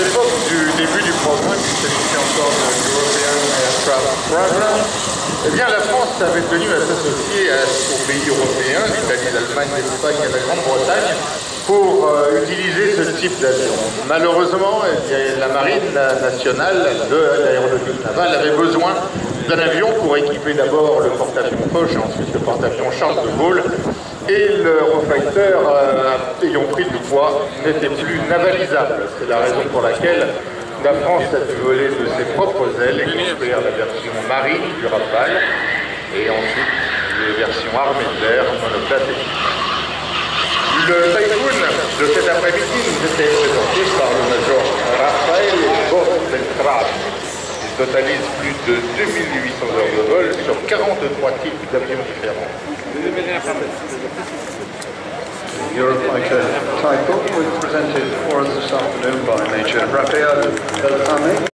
l'époque du début du programme, qui s'agissait encore euh, de European Travel euh, Program, eh bien, la France avait tenu à s'associer aux pays européens, l'Italie, l'Allemagne, l'Espagne et la Grande-Bretagne, pour euh, utiliser ce type d'avion. Malheureusement, eh la marine nationale de l'aéronautique navale avait besoin d'un avion pour équiper d'abord le porte-avions Foch, ensuite le porte-avions Charles de Gaulle, et l'Eurofighter, euh, ayant pris du poids, n'était plus navalisable. C'est la raison pour laquelle la France a dû voler de ses propres ailes et construire la version marine du Rafale, et ensuite les versions armées de l'air monoplates Le Typhoon de cet après-midi nous était présenté par le major Raphaël Beltrame. Totalise plus de 2800 heures de vol sur 43 types d'avions différents. Eurofighter Typhoon was presented for us this afternoon by Major Raphael Beltrame.